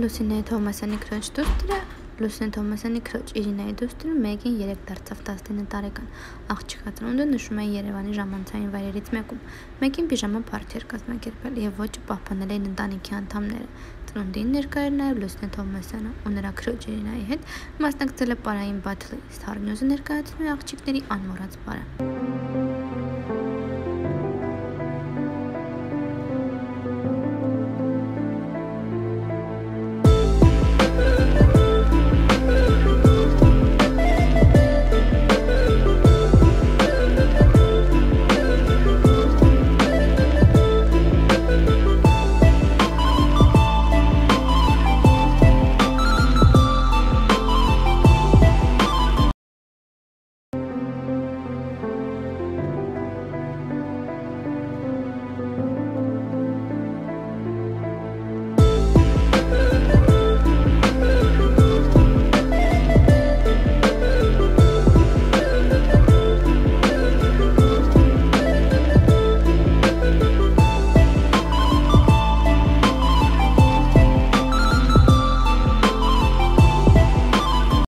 Լուսինե Թոմասյանի քրոջ դուստրը Լուսինե Թոմասյանի քրոջ Իրինայի դուստրը Մեգին 3 դարձավ 19 տարեկան։ Աղջկա ծնունդը նշում է Երևանի ժամանցային վայրերից մեկում։ Մեգին պիժամա փարթի էր կազմակերպել եւ ոճը պահպանել էին ընտանիքի անդամները։ Ծնունդին ներկա էր նաեւ Լուսինե Թոմասյանը ու նրա քրոջ Իրինայի հետ մասնակցել է պարային բաթլի։ Star News-ը ներկայացնում է աղջիկների անմոռաց պարը։